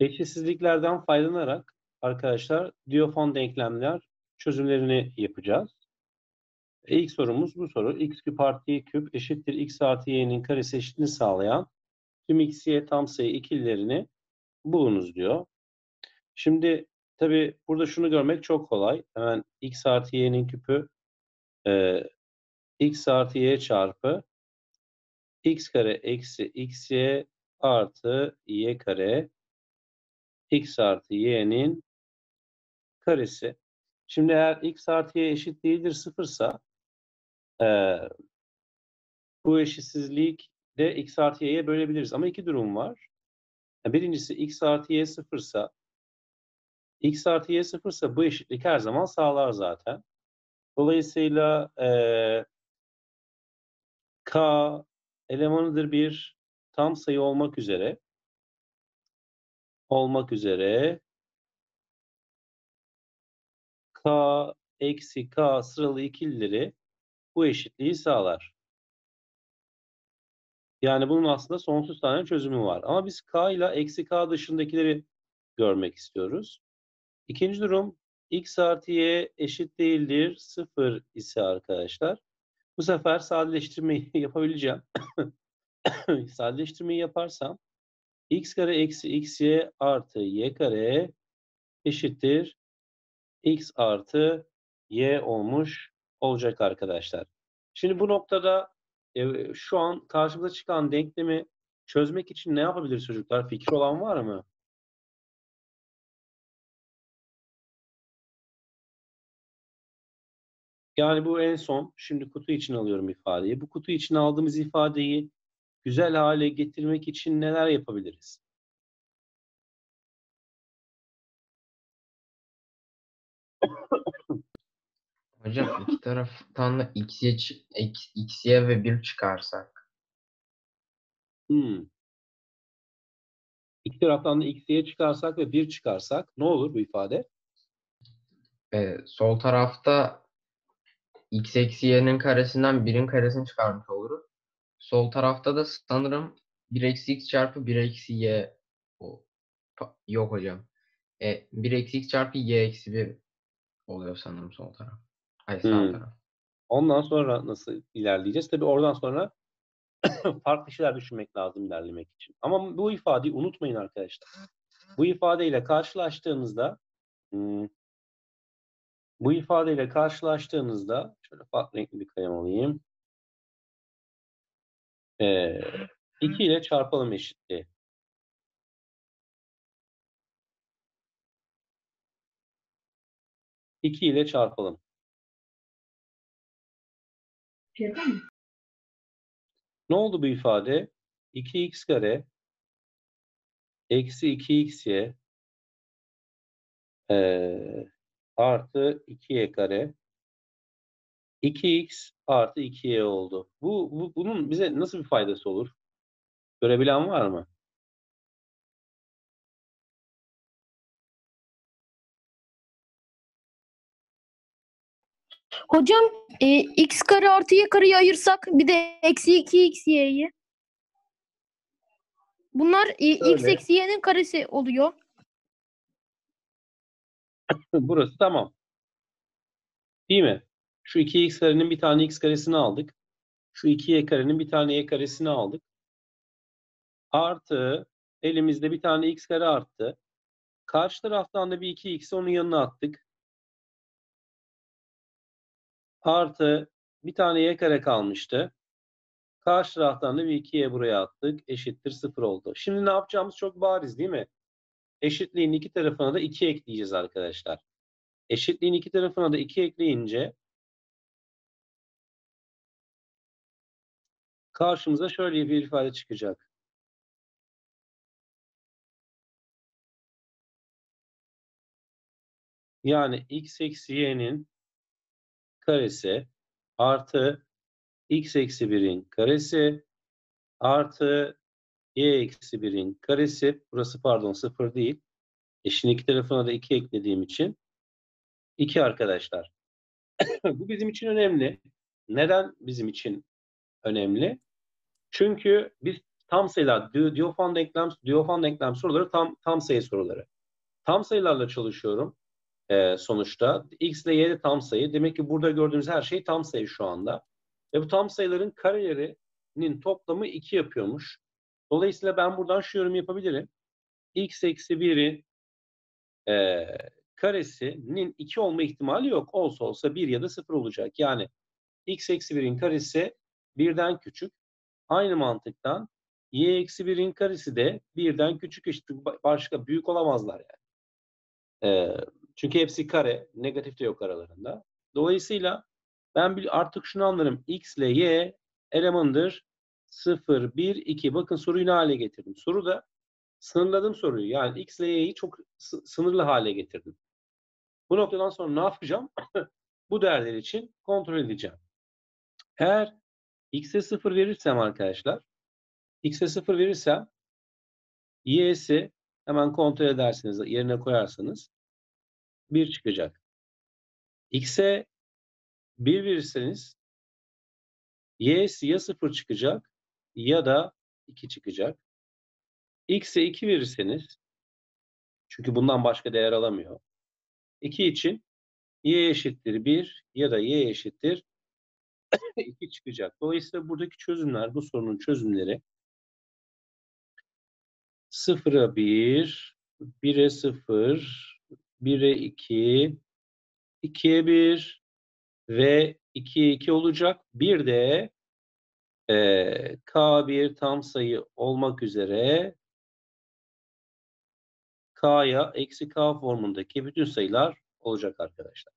Eşitsizliklerden faydalanarak arkadaşlar Diophant denklemler çözümlerini yapacağız. E, ilk sorumuz bu soru. x küp artı y küp eşittir x artı y'nin karesi eşitliğini sağlayan tüm x, y tam sayı ikililerini bulunuz diyor. Şimdi tabi burada şunu görmek çok kolay. Hemen x artı y'nin küpü e, x artı y çarpı x kare eksi x y artı y kare x artı y'nin karesi. Şimdi eğer x artı y eşit değildir sıfırsa e, bu eşitsizlik de x artı y'ye bölebiliriz. Ama iki durum var. Birincisi x artı y sıfırsa x artı y sıfırsa bu eşitlik her zaman sağlar zaten. Dolayısıyla e, k elemanıdır bir tam sayı olmak üzere olmak üzere k eksi k sıralı ikilileri bu eşitliği sağlar. Yani bunun aslında sonsuz tane çözümü var. Ama biz k ile eksi k dışındakileri görmek istiyoruz. İkinci durum x artı y eşit değildir 0 ise arkadaşlar. Bu sefer sadeleştirmeyi yapabileceğim. sadeleştirmeyi yaparsam x kare eksi xy artı y kare eşittir x artı y olmuş olacak arkadaşlar. Şimdi bu noktada e, şu an karşımıza çıkan denklemi çözmek için ne yapabilir çocuklar? Fikir olan var mı? Yani bu en son, şimdi kutu için alıyorum ifadeyi. Bu kutu için aldığımız ifadeyi güzel hale getirmek için neler yapabiliriz? Hocam iki taraftan da x'ye, x, x'ye ve 1 çıkarsak. Hmm. İki taraftan da x'ye çıkarsak ve 1 çıkarsak ne olur bu ifade? Ee, sol tarafta x eksi y'nin karesinden 1'in karesini çıkarmış oluruz. Sol tarafta da sanırım 1 eksi x çarpı 1 eksi y o, yok hocam. E, 1 eksi x çarpı y eksi 1 oluyor sanırım sol taraf. Ay sağ Hmm. taraf. Ondan sonra nasıl ilerleyeceğiz? Tabii oradan sonra farklı şeyler düşünmek lazım ilerlemek için. Ama bu ifadeyi unutmayın arkadaşlar. Bu ifadeyle karşılaştığınızda hmm, bu ifadeyle karşılaştığınızda şöyle farklı renkli bir kalem alayım. Ee, 2 ile çarpalım eşitliği. İki ile çarpalım. Ne oldu bu ifade? 2x kare eksi 2xy eee artı 2y kare 2x artı 2y oldu. Bu, bu bunun bize nasıl bir faydası olur? Görebilen var mı? Hocam e, x kare artı y kareyi ayırsak bir de eksi 2 x y'yi. Bunlar e, x eksi y'nin karesi oluyor. Burası tamam. Değil mi? Şu 2x karenin bir tane x karesini aldık. Şu 2y karenin bir tane y karesini aldık. Artı elimizde bir tane x kare arttı. Karşı taraftan da bir 2x'i onun yanına attık. Artı bir tane y kare kalmıştı. Karşı taraftan da bir 2y buraya attık. Eşittir 0 oldu. Şimdi ne yapacağımız çok bariz değil mi? Eşitliğin iki tarafına da 2 ekleyeceğiz arkadaşlar. Eşitliğin iki tarafına da 2 ekleyince karşımıza şöyle bir ifade çıkacak. Yani x eksi y'nin karesi artı x eksi 1'in karesi artı y eksi 1'in karesi. Burası pardon 0 değil. Eşin iki tarafına da 2 eklediğim için 2 arkadaşlar. Bu bizim için önemli. Neden bizim için önemli? Çünkü biz tam sayılar, Di- Diophant denklem, Diophant denklem soruları tam tam sayı soruları. Tam sayılarla çalışıyorum e, sonuçta. X ile Y de tam sayı. Demek ki burada gördüğünüz her şey tam sayı şu anda. Ve bu tam sayıların karelerinin toplamı 2 yapıyormuş. Dolayısıyla ben buradan şu yorum yapabilirim. X eksi 1'in e, karesinin 2 olma ihtimali yok. Olsa olsa 1 ya da 0 olacak. Yani x eksi 1'in karesi 1'den küçük. Aynı mantıktan y eksi 1'in karesi de 1'den küçük işte başka büyük olamazlar yani. Ee, çünkü hepsi kare. Negatif de yok aralarında. Dolayısıyla ben artık şunu anlarım. X ile Y elemandır 0, 1, 2. Bakın soruyu ne hale getirdim? Soruda sınırladım soruyu. Yani X ile Y'yi çok sı- sınırlı hale getirdim. Bu noktadan sonra ne yapacağım? Bu değerler için kontrol edeceğim. Eğer X'e 0 verirsem arkadaşlar, X'e 0 verirsem Y'si hemen kontrol edersiniz, yerine koyarsanız 1 çıkacak. X'e 1 verirseniz Y'si ya 0 çıkacak ya da 2 çıkacak. X'e 2 verirseniz çünkü bundan başka değer alamıyor. 2 için Y eşittir 1 ya da Y eşittir 2 çıkacak. Dolayısıyla buradaki çözümler, bu sorunun çözümleri 0'a 1, 1'e 0, 1'e 2, 2'ye 1 ve 2'ye 2 olacak. Bir de eee K1 tam sayı olmak üzere K'ya eksi K formundaki bütün sayılar olacak arkadaşlar.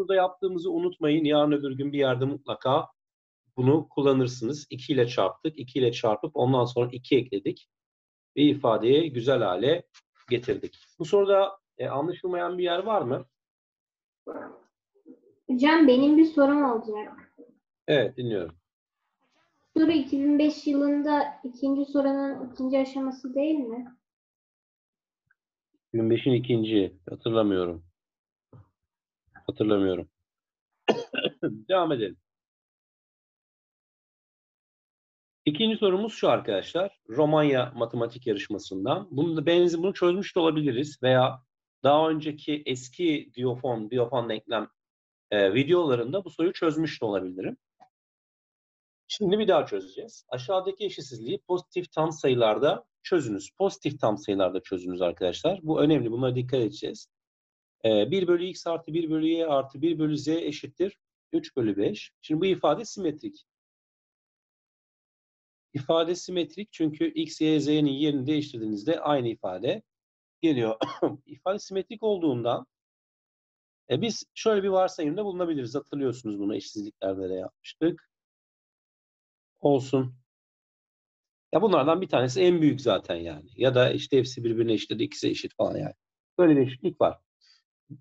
Burada yaptığımızı unutmayın. Yarın öbür gün bir yerde mutlaka bunu kullanırsınız. 2 ile çarptık. 2 ile çarpıp ondan sonra 2 ekledik. Ve ifadeyi güzel hale getirdik. Bu soruda e, anlaşılmayan bir yer var mı? Hocam benim bir sorum olacak. Evet dinliyorum. Soru 2005 yılında ikinci sorunun ikinci aşaması değil mi? 25'in ikinci. Hatırlamıyorum. Hatırlamıyorum. Devam edelim. İkinci sorumuz şu arkadaşlar. Romanya matematik yarışmasından. Bunu da benzi bunu çözmüş de olabiliriz veya daha önceki eski diyofon, diyofon denklem e, videolarında bu soruyu çözmüş de olabilirim. Şimdi bir daha çözeceğiz. Aşağıdaki eşitsizliği pozitif tam sayılarda çözünüz. Pozitif tam sayılarda çözünüz arkadaşlar. Bu önemli. Bunlara dikkat edeceğiz. Ee, 1 bölü x artı 1 bölü y artı 1 bölü z eşittir 3 bölü 5. Şimdi bu ifade simetrik. İfade simetrik çünkü x, y, z'nin yerini değiştirdiğinizde aynı ifade geliyor. ifade simetrik olduğundan e, biz şöyle bir varsayımda bulunabiliriz. Hatırlıyorsunuz bunu eşitsizliklerde de yapmıştık. Olsun. Ya bunlardan bir tanesi en büyük zaten yani. Ya da işte hepsi birbirine eşit ya da ikisi eşit falan yani. Böyle bir eşitlik var.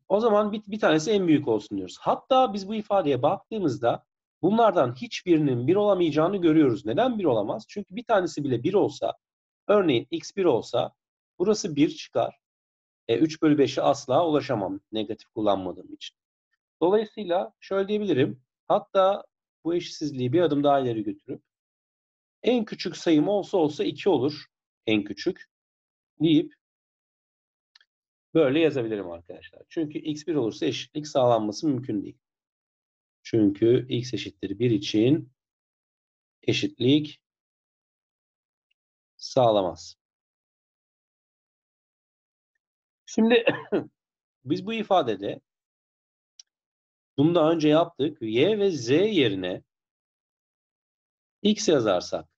O zaman bir, bir tanesi en büyük olsun diyoruz. Hatta biz bu ifadeye baktığımızda bunlardan hiçbirinin bir olamayacağını görüyoruz. Neden bir olamaz? Çünkü bir tanesi bile bir olsa, örneğin x 1 olsa burası 1 çıkar. E, 3 bölü 5'e asla ulaşamam negatif kullanmadığım için. Dolayısıyla şöyle diyebilirim. Hatta bu eşitsizliği bir adım daha ileri götürüp en küçük sayım olsa olsa 2 olur. En küçük. Deyip böyle yazabilirim arkadaşlar. Çünkü x1 olursa eşitlik sağlanması mümkün değil. Çünkü x eşittir 1 için eşitlik sağlamaz. Şimdi biz bu ifadede bunu daha önce yaptık. Y ve Z yerine x yazarsak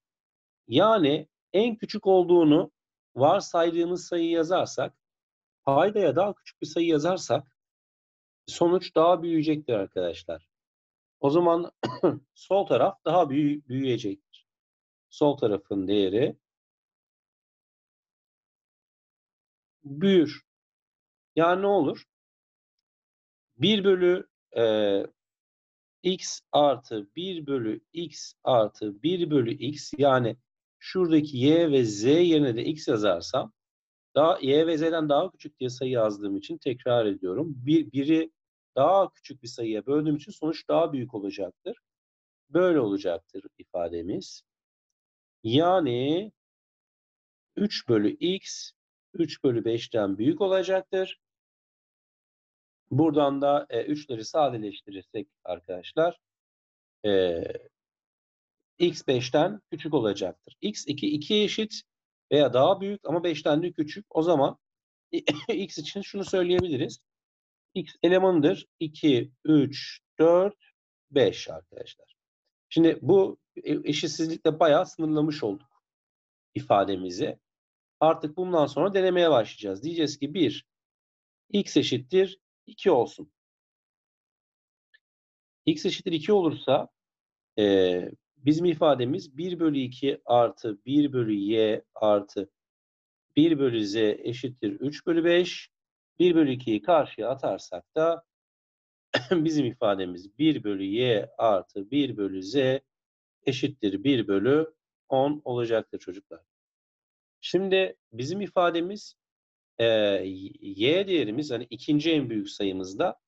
yani en küçük olduğunu varsaydığımız sayıyı yazarsak paydaya daha küçük bir sayı yazarsak sonuç daha büyüyecektir arkadaşlar. O zaman sol taraf daha büyü büyüyecektir. Sol tarafın değeri büyür. Yani ne olur? 1 bölü e, x artı 1 bölü x artı 1 bölü x yani şuradaki y ve z yerine de x yazarsam daha y ve z'den daha küçük diye sayı yazdığım için tekrar ediyorum. Bir, biri daha küçük bir sayıya böldüğüm için sonuç daha büyük olacaktır. Böyle olacaktır ifademiz. Yani 3 bölü x 3 bölü 5'ten büyük olacaktır. Buradan da e, 3'leri sadeleştirirsek arkadaşlar e, x 5'ten küçük olacaktır. x 2 2'ye eşit veya daha büyük ama 5'ten de küçük. O zaman x için şunu söyleyebiliriz. x elemanıdır. 2, 3, 4, 5 arkadaşlar. Şimdi bu e, eşitsizlikle bayağı sınırlamış olduk ifademizi. Artık bundan sonra denemeye başlayacağız. Diyeceğiz ki 1 x eşittir 2 olsun. x eşittir 2 olursa e, bizim ifademiz 1 bölü 2 artı 1 bölü y artı 1 bölü z eşittir 3 bölü 5. 1 bölü 2'yi karşıya atarsak da bizim ifademiz 1 bölü y artı 1 bölü z eşittir 1 bölü 10 olacaktır çocuklar. Şimdi bizim ifademiz e, y değerimiz hani ikinci en büyük sayımızda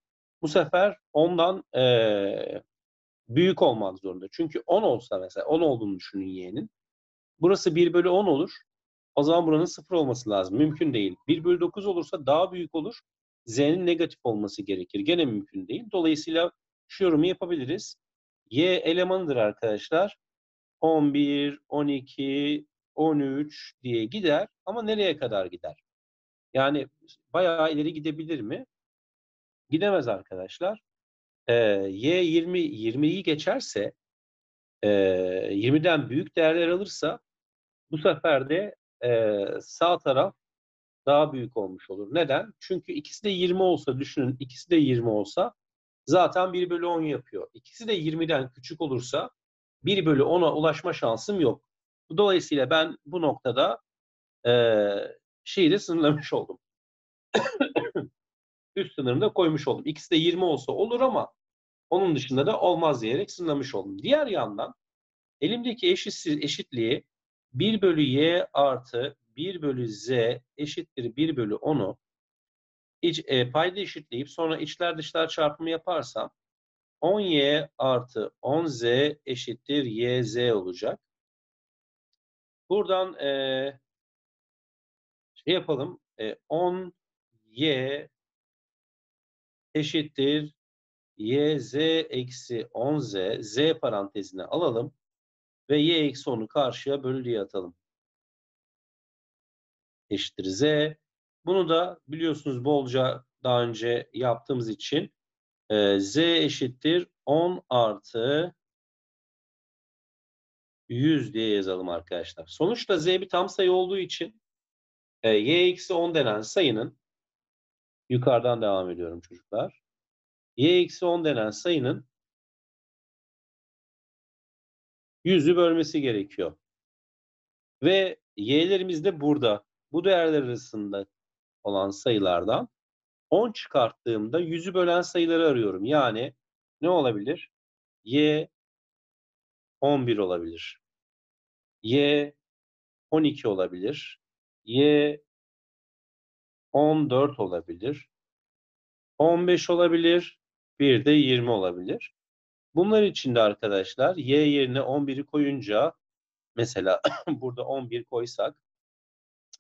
bu sefer ondan e, büyük olmak zorunda. Çünkü 10 olsa mesela 10 olduğunu düşünün y'nin. Burası 1 bölü 10 olur. O zaman buranın 0 olması lazım. Mümkün değil. 1 bölü 9 olursa daha büyük olur. Z'nin negatif olması gerekir. Gene mümkün değil. Dolayısıyla şu yorumu yapabiliriz. Y elemanıdır arkadaşlar. 11, 12, 13 diye gider. Ama nereye kadar gider? Yani bayağı ileri gidebilir mi? Gidemez arkadaşlar. Ee, y 20, 20'yi geçerse e, 20'den büyük değerler alırsa bu sefer de e, sağ taraf daha büyük olmuş olur. Neden? Çünkü ikisi de 20 olsa düşünün ikisi de 20 olsa zaten 1 bölü 10 yapıyor. İkisi de 20'den küçük olursa 1 bölü 10'a ulaşma şansım yok. Dolayısıyla ben bu noktada e, şeyi de sınırlamış oldum. Üst sınırını da koymuş oldum. İkisi de 20 olsa olur ama onun dışında da olmaz diyerek sınırlamış oldum. Diğer yandan elimdeki eşitsiz eşitliği 1 bölü y artı 1 bölü z eşittir 1 bölü 10'u iç, e, payda eşitleyip sonra içler dışlar çarpımı yaparsam 10y artı 10z eşittir yz olacak. Buradan e, şey yapalım. E, 10y eşittir yz eksi 10z z parantezine alalım ve y eksi 10'u karşıya bölü diye atalım. Eşittir z. Bunu da biliyorsunuz bolca daha önce yaptığımız için e, z eşittir 10 artı 100 diye yazalım arkadaşlar. Sonuçta z bir tam sayı olduğu için e, y eksi 10 denen sayının yukarıdan devam ediyorum çocuklar. y eksi 10 denen sayının 100'ü bölmesi gerekiyor. Ve y'lerimiz de burada. Bu değerler arasında olan sayılardan 10 çıkarttığımda 100'ü bölen sayıları arıyorum. Yani ne olabilir? Y 11 olabilir. Y 12 olabilir. Y 14 olabilir. 15 olabilir. Bir de 20 olabilir. Bunlar için de arkadaşlar y yerine 11'i koyunca mesela burada 11 koysak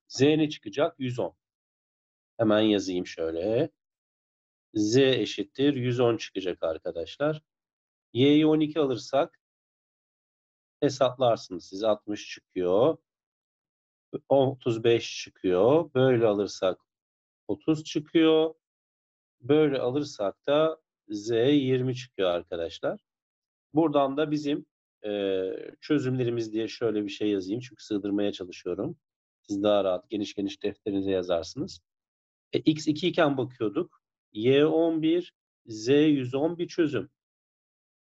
z ne çıkacak? 110. Hemen yazayım şöyle. z eşittir 110 çıkacak arkadaşlar. y'yi 12 alırsak hesaplarsınız siz 60 çıkıyor. 35 çıkıyor. Böyle alırsak 30 çıkıyor. Böyle alırsak da Z 20 çıkıyor arkadaşlar. Buradan da bizim e, çözümlerimiz diye şöyle bir şey yazayım. Çünkü sığdırmaya çalışıyorum. Siz daha rahat geniş geniş defterinize yazarsınız. E, X 2 iken bakıyorduk. Y 11, Z 110 bir çözüm.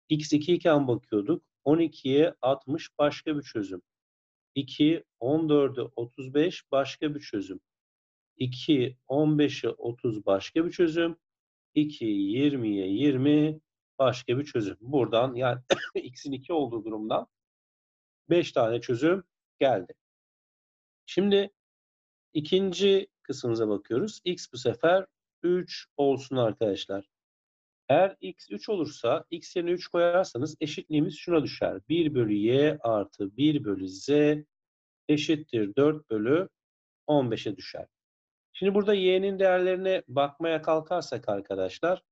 X 2 iken bakıyorduk. 12'ye 60 başka bir çözüm. 2, 14'e 35 başka bir çözüm. 2, 15'e 30 başka bir çözüm. 2, 20'ye 20 başka bir çözüm. Buradan yani x'in 2 olduğu durumdan 5 tane çözüm geldi. Şimdi ikinci kısmımıza bakıyoruz. x bu sefer 3 olsun arkadaşlar. Eğer x 3 olursa x yerine 3 koyarsanız eşitliğimiz şuna düşer. 1 bölü y artı 1 bölü z eşittir 4 bölü 15'e düşer. Şimdi burada y'nin değerlerine bakmaya kalkarsak arkadaşlar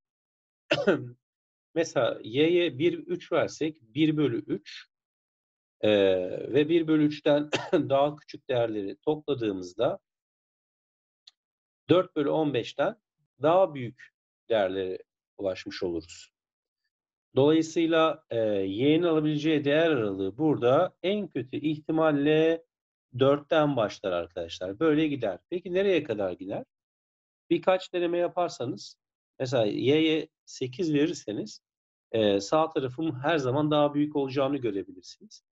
mesela y'ye 1, 3 versek 1 bölü 3 ee, ve 1 bölü 3'ten daha küçük değerleri topladığımızda 4 bölü 15'ten daha büyük değerlere ulaşmış oluruz. Dolayısıyla e, y'nin alabileceği değer aralığı burada en kötü ihtimalle 4'ten başlar arkadaşlar. Böyle gider. Peki nereye kadar gider? Birkaç deneme yaparsanız mesela y'ye 8 verirseniz e, sağ tarafın her zaman daha büyük olacağını görebilirsiniz.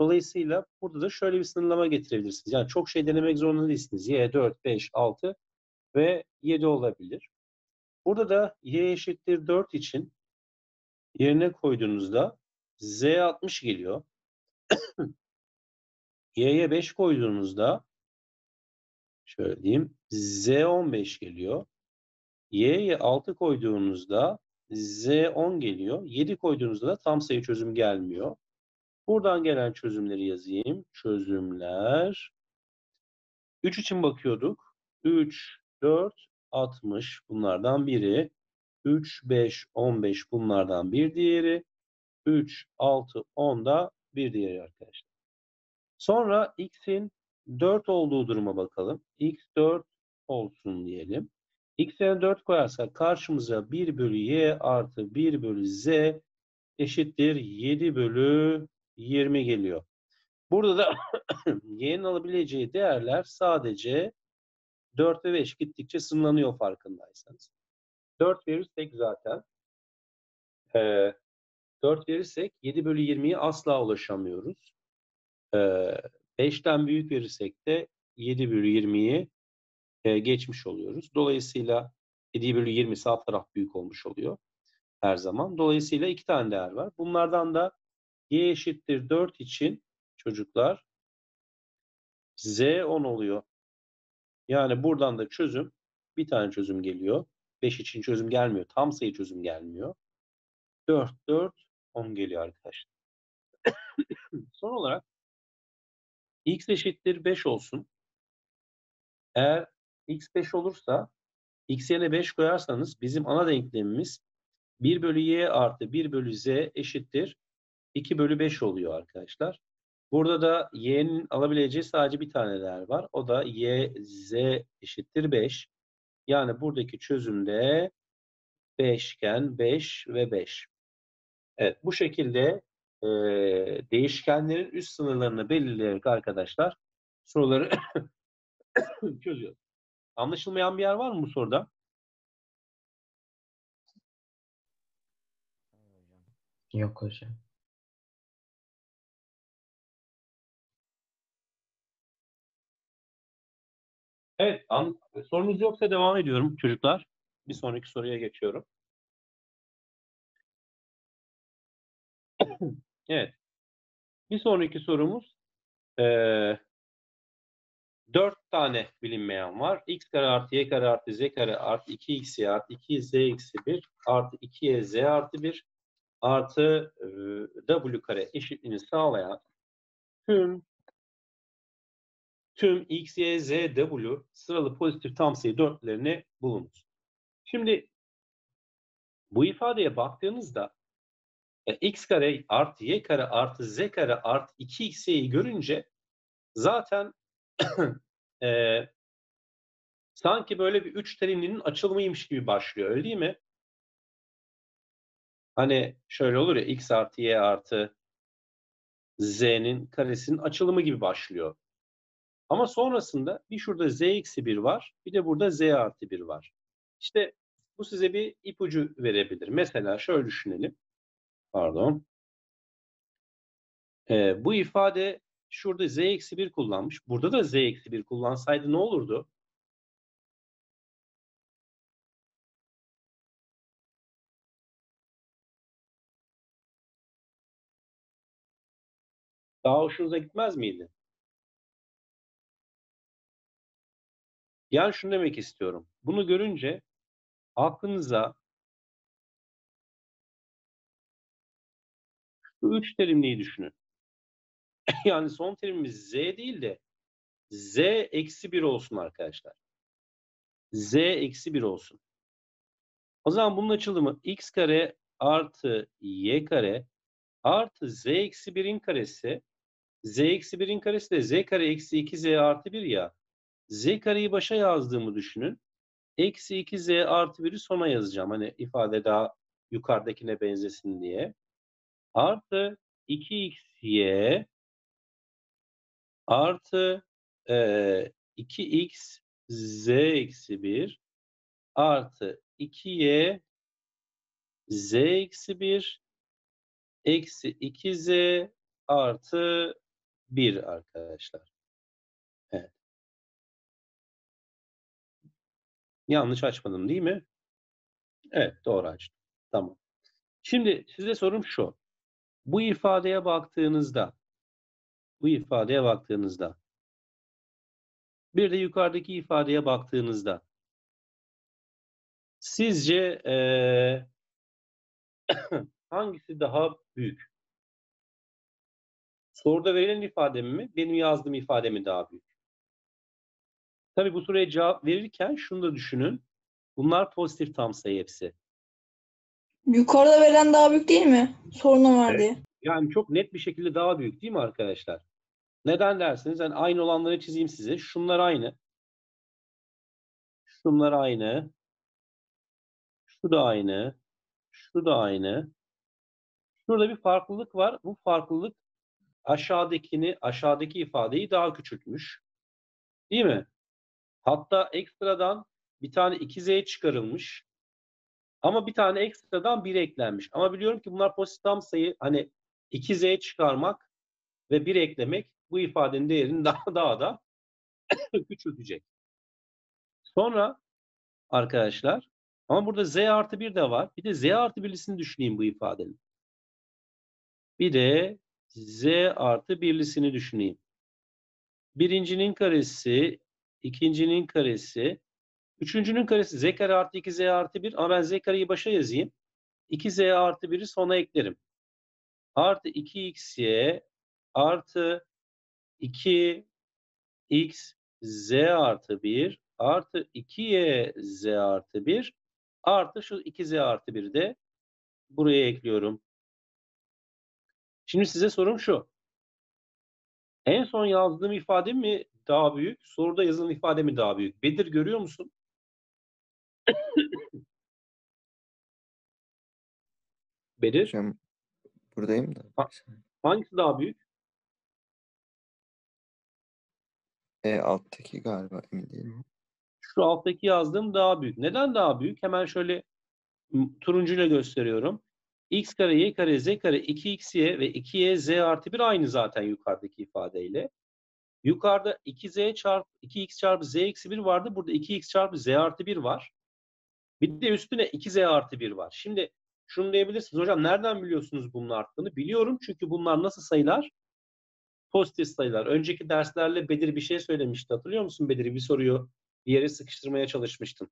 Dolayısıyla burada da şöyle bir sınırlama getirebilirsiniz. Yani çok şey denemek zorunda değilsiniz. Y 4, 5, 6 ve 7 olabilir. Burada da y eşittir 4 için yerine koyduğunuzda z 60 geliyor. Y'ye 5 koyduğunuzda şöyle diyeyim z 15 geliyor. y'ye 6 koyduğunuzda z 10 geliyor. 7 koyduğunuzda da tam sayı çözüm gelmiyor. Buradan gelen çözümleri yazayım. Çözümler. 3 için bakıyorduk. 3, 4, 60 bunlardan biri. 3, 5, 15 bunlardan bir diğeri. 3, 6, 10 da bir diğeri arkadaşlar. Sonra x'in 4 olduğu duruma bakalım. x 4 olsun diyelim. x'e 4 koyarsak karşımıza 1 bölü y artı 1 bölü z eşittir 7 bölü 20 geliyor. Burada da y'nin alabileceği değerler sadece 4 ve 5 gittikçe sınırlanıyor farkındaysanız. 4 verirsek zaten e, 4 verirsek 7 bölü 20'ye asla ulaşamıyoruz. E, 5'ten büyük verirsek de 7 bölü 20'yi e, geçmiş oluyoruz. Dolayısıyla 7 bölü 20 sağ taraf büyük olmuş oluyor her zaman. Dolayısıyla iki tane değer var. Bunlardan da y eşittir 4 için çocuklar z 10 oluyor. Yani buradan da çözüm bir tane çözüm geliyor. 5 için çözüm gelmiyor. Tam sayı çözüm gelmiyor. 4, 4, 10 geliyor arkadaşlar. Son olarak x eşittir 5 olsun. Eğer x 5 olursa x yerine 5 koyarsanız bizim ana denklemimiz 1 bölü y artı 1 bölü z eşittir 2 bölü 5 oluyor arkadaşlar. Burada da y'nin alabileceği sadece bir tane değer var. O da y, z eşittir 5. Yani buradaki çözümde 5 iken 5 ve 5. Evet bu şekilde e, değişkenlerin üst sınırlarını belirleyerek arkadaşlar soruları çözüyoruz. Anlaşılmayan bir yer var mı bu soruda? Yok hocam. Evet, an, sorunuz yoksa devam ediyorum çocuklar. Bir sonraki soruya geçiyorum. Evet. Bir sonraki sorumuz ee, 4 tane bilinmeyen var. x kare artı y kare artı z kare artı 2xy artı 2z eksi 1 artı 2yz artı 1 artı w kare eşitliğini sağlayan tüm tüm x, y, z, w sıralı pozitif tam sayı dörtlerini bulunuz. Şimdi bu ifadeye baktığınızda e, x kare artı y kare artı z kare artı 2x'yi görünce zaten e, sanki böyle bir üç terimlinin açılımıymış gibi başlıyor öyle değil mi? Hani şöyle olur ya x artı y artı z'nin karesinin açılımı gibi başlıyor. Ama sonrasında bir şurada z eksi 1 var, bir de burada z artı 1 var. İşte bu size bir ipucu verebilir. Mesela şöyle düşünelim. Pardon. Ee, bu ifade şurada z eksi 1 kullanmış. Burada da z eksi 1 kullansaydı ne olurdu? Daha hoşunuza gitmez miydi? Yani şunu demek istiyorum. Bunu görünce aklınıza Şu üç terimliği düşünün. yani son terimimiz z değil de z eksi 1 olsun arkadaşlar. z eksi 1 olsun. O zaman bunun açılımı x kare artı y kare artı z eksi 1'in karesi z eksi 1'in karesi de z kare eksi 2z artı 1 ya. z kareyi başa yazdığımı düşünün. Eksi 2z artı 1'i sona yazacağım. Hani ifade daha yukarıdakine benzesin diye. Artı 2xy artı e, 2x z eksi 1 artı 2y z eksi 1 eksi 2z artı 1 arkadaşlar. Evet. Yanlış açmadım değil mi? Evet doğru açtım. Tamam. Şimdi size sorum şu. Bu ifadeye baktığınızda bu ifadeye baktığınızda bir de yukarıdaki ifadeye baktığınızda sizce eee, hangisi daha büyük? Soruda verilen ifade mi, benim yazdığım ifade mi daha büyük? Tabii bu soruya cevap verirken şunu da düşünün. Bunlar pozitif tam sayı hepsi. Yukarıda verilen daha büyük değil mi? Sorunum var Evet. diye. Yani çok net bir şekilde daha büyük değil mi arkadaşlar? Neden derseniz yani aynı olanları çizeyim size. Şunlar aynı. Şunlar aynı. Şu da aynı. Şu da aynı. Şurada bir farklılık var. Bu farklılık aşağıdakini, aşağıdaki ifadeyi daha küçültmüş. Değil mi? Hatta ekstradan bir tane 2z çıkarılmış. Ama bir tane ekstradan 1 eklenmiş. Ama biliyorum ki bunlar pozitif tam sayı. Hani 2z çıkarmak ve 1 eklemek bu ifadenin değerini daha daha da küçültecek. Sonra arkadaşlar ama burada z artı 1 de var. Bir de z artı 1'lisini düşüneyim bu ifadenin. Bir de z artı 1'lisini düşüneyim. Birincinin karesi, ikincinin karesi, üçüncünün karesi z kare artı 2z artı 1 ama ben z kareyi başa yazayım. 2z artı 1'i sona eklerim. Artı 2xy artı 2x z artı 1 artı 2y z artı 1 artı şu 2z artı 1'i de buraya ekliyorum. Şimdi size sorum şu. En son yazdığım ifade mi daha büyük? Soruda yazılan ifade mi daha büyük? Bedir görüyor musun? Bedir Hocam buradayım da. Ha. hangisi daha büyük? E alttaki galiba emin değilim. Şu alttaki yazdığım daha büyük. Neden daha büyük? Hemen şöyle turuncuyla gösteriyorum. x kare, y kare, z kare, 2xy ve 2y, z artı 1 aynı zaten yukarıdaki ifadeyle. Yukarıda 2z çarpı 2x çarpı z eksi 1 vardı. Burada 2x çarpı z artı 1 var. Bir de üstüne 2z artı 1 var. Şimdi şunu diyebilirsiniz. Hocam nereden biliyorsunuz bunun arttığını? Biliyorum çünkü bunlar nasıl sayılar? Pozitif sayılar. Önceki derslerle Bedir bir şey söylemişti. Hatırlıyor musun Bedir? Bir soruyu bir yere sıkıştırmaya çalışmıştın.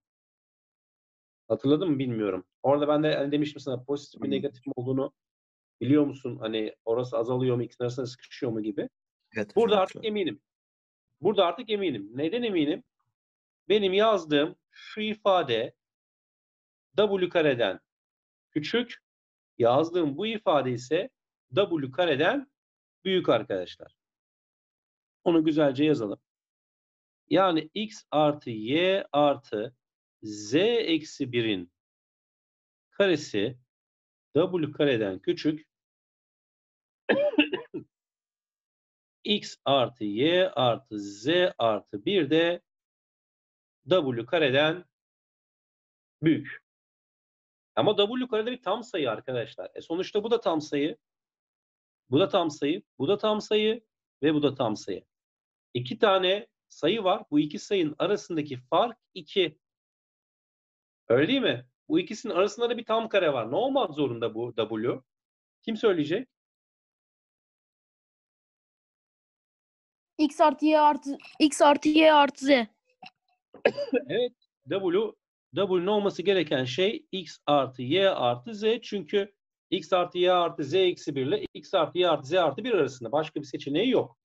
Hatırladın mı bilmiyorum. Orada ben de hani demiştim sana pozitif mi negatif mi olduğunu biliyor musun? Hani orası azalıyor mu, ikisinin arasında sıkışıyor mu gibi. Evet Burada hocam, artık eminim. Burada artık eminim. Neden eminim? Benim yazdığım şu ifade W kareden küçük, yazdığım bu ifade ise W kareden büyük arkadaşlar. Onu güzelce yazalım. Yani x artı y artı z eksi 1'in karesi W kareden küçük x artı y artı z artı 1 de w kareden büyük. Ama w karede bir tam sayı arkadaşlar. E sonuçta bu da tam sayı. Bu da tam sayı. Bu da tam sayı. Ve bu da tam sayı. İki tane sayı var. Bu iki sayının arasındaki fark 2. Öyle değil mi? Bu ikisinin arasında da bir tam kare var. Ne olmak zorunda bu w? Kim söyleyecek? X artı Y artı X artı Y artı Z. Evet. W W'nin olması gereken şey x artı y artı z çünkü x artı y artı z eksi 1 ile x artı y artı z artı 1 arasında. Başka bir seçeneği yok.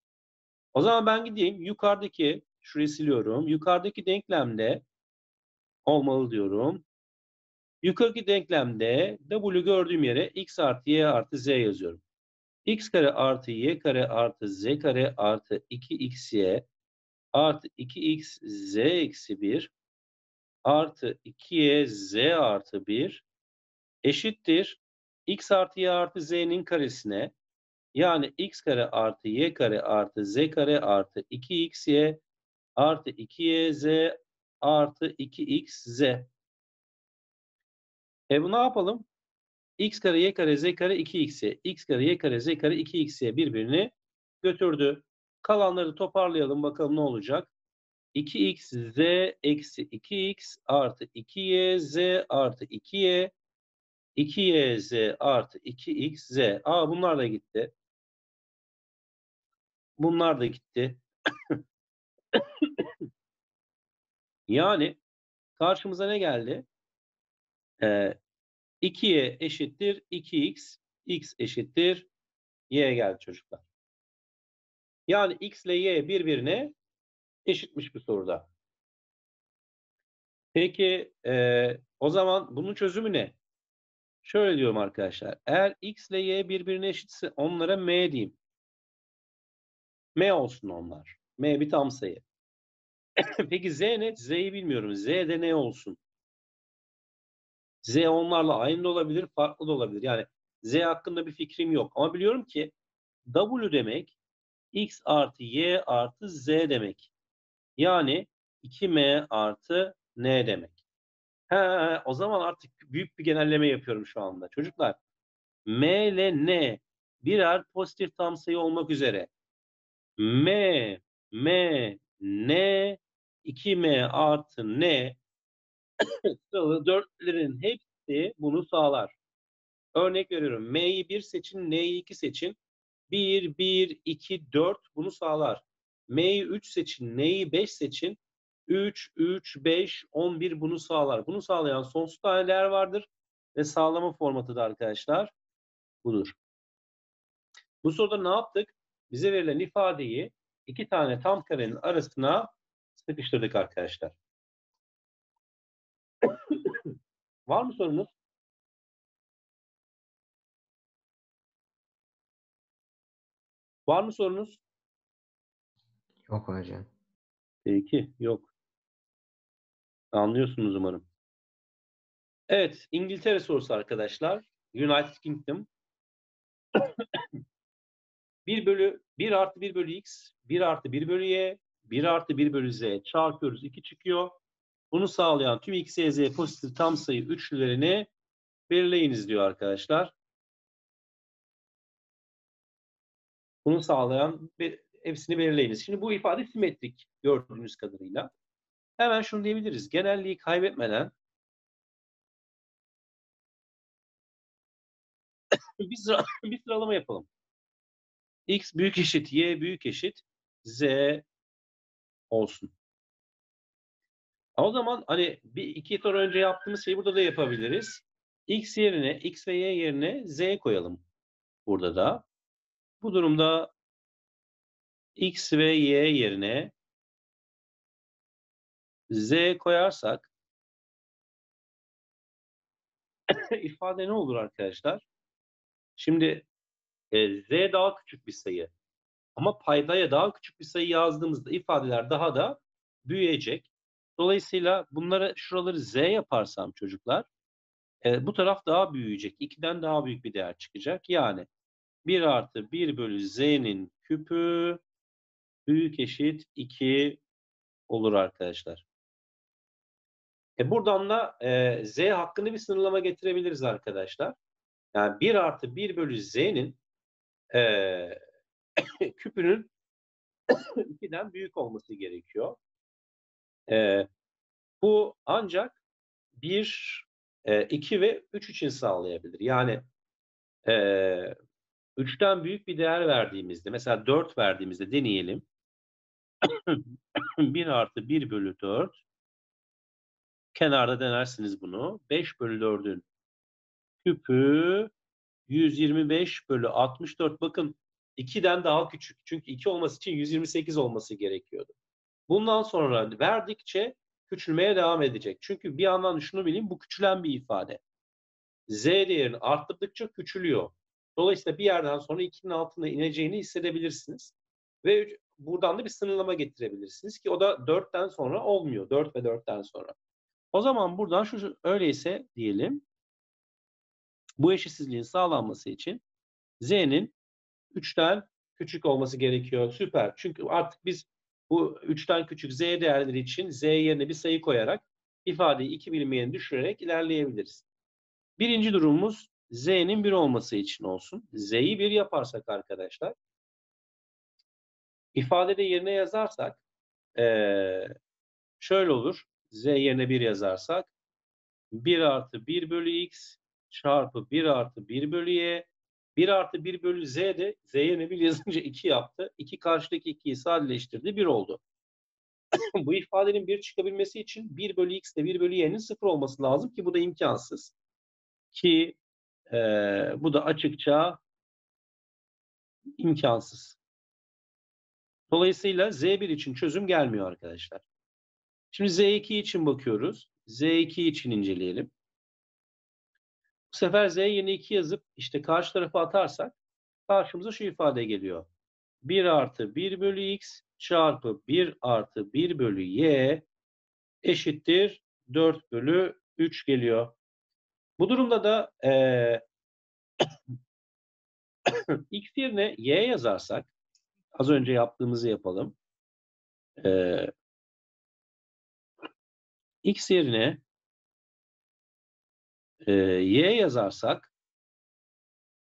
O zaman ben gideyim yukarıdaki, şurayı siliyorum. Yukarıdaki denklemde olmalı diyorum. Yukarıdaki denklemde w gördüğüm yere x artı y artı z yazıyorum. x kare artı y kare artı z kare artı 2xy artı 2x z eksi 1 artı 2y z artı 1 eşittir x artı y artı z'nin karesine yani x kare artı y kare artı z kare artı 2xy artı 2yz artı 2xz. E bu ne yapalım? x kare y kare z kare 2x'e. x kare y kare z kare 2x'e birbirini götürdü. Kalanları toparlayalım bakalım ne olacak. 2xz eksi 2x artı 2yz artı 2y 2yz artı 2xz. Aa bunlar da gitti. Bunlar da gitti. yani karşımıza ne geldi? Ee, 2y eşittir 2x, x eşittir y geldi çocuklar. Yani x ile y birbirine eşitmiş bu soruda. Peki e, o zaman bunun çözümü ne? Şöyle diyorum arkadaşlar. Eğer x ile y birbirine eşitse onlara m diyeyim. m olsun onlar. m bir tam sayı. Peki z ne? z'yi bilmiyorum. z de ne olsun? Z onlarla aynı da olabilir, farklı da olabilir. Yani Z hakkında bir fikrim yok. Ama biliyorum ki W demek X artı Y artı Z demek. Yani 2M artı N demek. He, o zaman artık büyük bir genelleme yapıyorum şu anda. Çocuklar M ile N birer pozitif tam sayı olmak üzere M, M, N, 2M artı N sıralı dörtlerin hepsi bunu sağlar. Örnek veriyorum. M'yi 1 seçin, N'yi 2 seçin. 1, 1, 2, 4 bunu sağlar. M'yi 3 seçin, N'yi 5 seçin. 3, 3, 5, 11 bunu sağlar. Bunu sağlayan sonsuz tane değer vardır. Ve sağlama formatı da arkadaşlar budur. Bu soruda ne yaptık? Bize verilen ifadeyi iki tane tam karenin arasına sıkıştırdık arkadaşlar. Var mı sorunuz? Var mı sorunuz? Yok hocam. Peki, yok. Anlıyorsunuz umarım. Evet, İngiltere sorusu arkadaşlar. United Kingdom. 1 bölü 1 artı 1 bölü x, 1 artı 1 bölü y, 1 artı 1 bölü z çarpıyoruz 2 çıkıyor. Bunu sağlayan tüm x, y, z pozitif tam sayı üçlülerini belirleyiniz diyor arkadaşlar. Bunu sağlayan hepsini belirleyiniz. Şimdi bu ifade simetrik gördüğünüz kadarıyla. Hemen şunu diyebiliriz. Genelliği kaybetmeden bir, sıra, bir sıralama yapalım. X büyük eşit, Y büyük eşit, Z olsun. O zaman hani bir iki soru önce yaptığımız şeyi burada da yapabiliriz. X yerine, X ve Y yerine Z koyalım. Burada da. Bu durumda X ve Y yerine Z koyarsak ifade ne olur arkadaşlar? Şimdi e, Z daha küçük bir sayı. Ama paydaya daha küçük bir sayı yazdığımızda ifadeler daha da büyüyecek. Dolayısıyla bunları şuraları Z yaparsam çocuklar e, bu taraf daha büyüyecek. 2'den daha büyük bir değer çıkacak. Yani 1 artı 1 bölü Z'nin küpü büyük eşit 2 olur arkadaşlar. E buradan da e, Z hakkında bir sınırlama getirebiliriz arkadaşlar. Yani 1 artı 1 bölü Z'nin e, küpünün 2'den büyük olması gerekiyor. E, bu ancak 1, e, 2 ve 3 için sağlayabilir. Yani e, 3'ten büyük bir değer verdiğimizde, mesela 4 verdiğimizde deneyelim. 1 artı 1 bölü 4 kenarda denersiniz bunu. 5 bölü 4'ün küpü 125 bölü 64 bakın 2'den daha küçük. Çünkü 2 olması için 128 olması gerekiyordu. Bundan sonra verdikçe küçülmeye devam edecek. Çünkü bir yandan şunu bileyim bu küçülen bir ifade. Z değerini arttırdıkça küçülüyor. Dolayısıyla bir yerden sonra 2'nin altına ineceğini hissedebilirsiniz. Ve buradan da bir sınırlama getirebilirsiniz ki o da 4'ten sonra olmuyor. 4 ve 4'ten sonra. O zaman buradan şu öyleyse diyelim bu eşitsizliğin sağlanması için z'nin 3'ten küçük olması gerekiyor. Süper. Çünkü artık biz bu 3'ten küçük z değerleri için z yerine bir sayı koyarak ifadeyi iki birim yerine düşürerek ilerleyebiliriz. Birinci durumumuz z'nin 1 olması için olsun. z'yi 1 yaparsak arkadaşlar ifadede yerine yazarsak şöyle olur. z yerine 1 yazarsak 1 artı 1 bölü x çarpı 1 artı 1 bölü y 1 artı 1 bölü z de z yerine 1 yazınca 2 yaptı. 2 karşıdaki 2'yi sadeleştirdi 1 oldu. bu ifadenin 1 çıkabilmesi için 1 bölü x ile 1 bölü y'nin 0 olması lazım ki bu da imkansız. Ki eee, bu da açıkça imkansız. Dolayısıyla Z1 için çözüm gelmiyor arkadaşlar. Şimdi Z2 için bakıyoruz. Z2 için inceleyelim. Bu sefer Z yerine 2 yazıp işte karşı tarafa atarsak karşımıza şu ifade geliyor. 1 artı 1 bölü x çarpı 1 artı 1 bölü y eşittir 4 bölü 3 geliyor. Bu durumda da eee x yerine y yazarsak az önce yaptığımızı yapalım. Eee x yerine eee, y yazarsak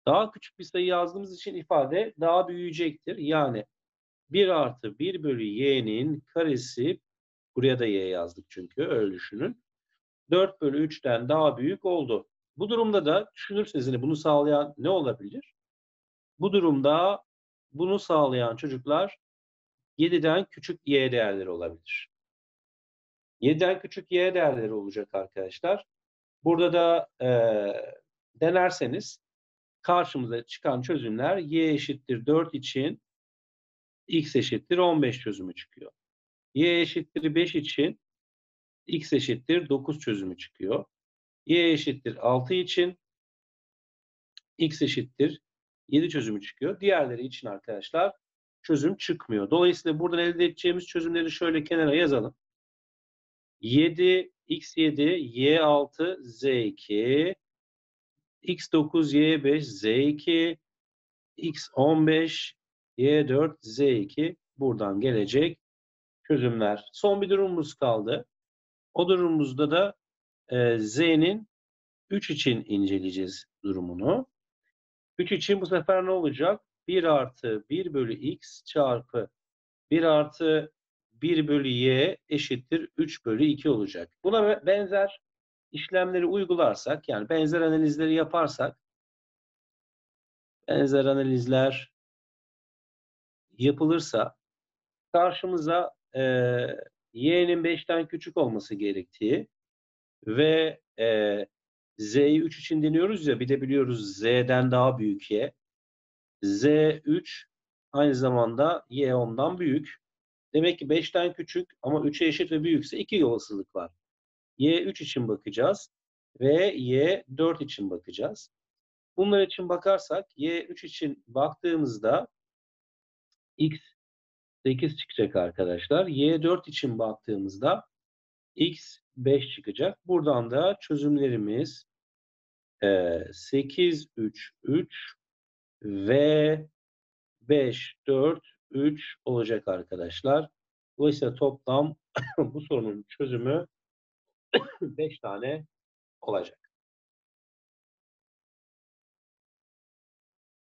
daha küçük bir sayı yazdığımız için ifade daha büyüyecektir. Yani 1 artı 1 bölü y'nin karesi buraya da y yazdık çünkü öyle düşünün. 4 bölü 3'ten daha büyük oldu. Bu durumda da düşünürseniz bunu sağlayan ne olabilir? Bu durumda bunu sağlayan çocuklar 7'den küçük y değerleri olabilir. 7'den küçük y değerleri olacak arkadaşlar. Burada da eee, denerseniz karşımıza çıkan çözümler y eşittir 4 için x eşittir 15 çözümü çıkıyor. y eşittir 5 için x eşittir 9 çözümü çıkıyor. y eşittir 6 için x eşittir 7 çözümü çıkıyor. Diğerleri için arkadaşlar çözüm çıkmıyor. Dolayısıyla buradan elde edeceğimiz çözümleri şöyle kenara yazalım. 7, x7, y6, z2, x9, y5, z2, x15, y4, z2 buradan gelecek çözümler. Son bir durumumuz kaldı. O durumumuzda da e, z'nin 3 için inceleyeceğiz durumunu. 3 için bu sefer ne olacak? 1 artı 1 bölü x çarpı 1 artı 1 bölü y eşittir 3 bölü 2 olacak. Buna be- benzer işlemleri uygularsak yani benzer analizleri yaparsak benzer analizler yapılırsa karşımıza e, y'nin 5'ten küçük olması gerektiği ve e, z'yi 3 için deniyoruz ya bir de biliyoruz z'den daha büyük y. z3 aynı zamanda y ondan büyük. Demek ki 5'ten küçük ama 3'e eşit ve büyükse 2 olasılık var. Y 3 için bakacağız ve Y 4 için bakacağız. Bunlar için bakarsak Y 3 için baktığımızda X 8 çıkacak arkadaşlar. Y 4 için baktığımızda X 5 çıkacak. Buradan da çözümlerimiz e, 8, 3, 3 ve 5, 4, 3 olacak arkadaşlar. Dolayısıyla toplam bu sorunun çözümü 5 tane olacak.